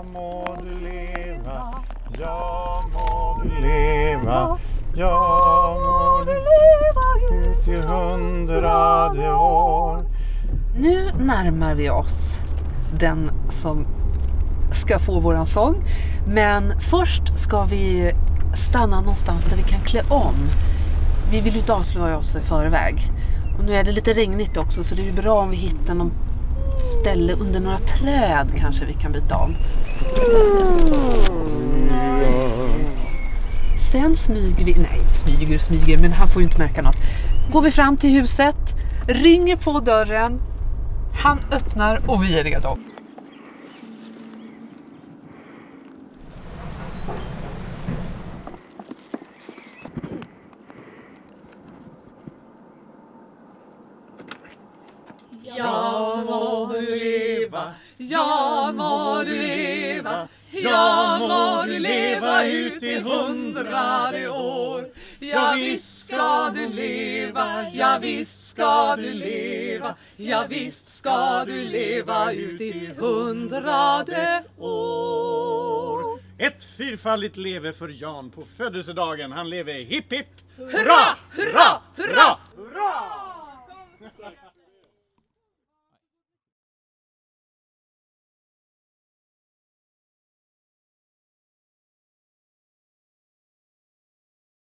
Ja må du leva, ja må du leva, ja må du leva ut i hundrade år. Nu närmar vi oss den som ska få våran sång. Men först ska vi stanna någonstans där vi kan klä om. Vi vill ju inte avslöja oss i förväg. Och nu är det lite regnigt också så det är ju bra om vi hittar någon ställe under några träd kanske vi kan byta om. Sen smyger vi, nej smyger och smyger men han får ju inte märka något. Går vi fram till huset, ringer på dörren, han öppnar och vi är redo. Ja må du leva, ja må du leva, ja må du leva ut i hundrade år. Ja visst ska du leva, ja visst ska du leva, ja visst ska du leva ut i hundrade år. Ett fyrfaldigt leve för Jan på födelsedagen. Han lever hipp hipp Hurra, hurra, hurra!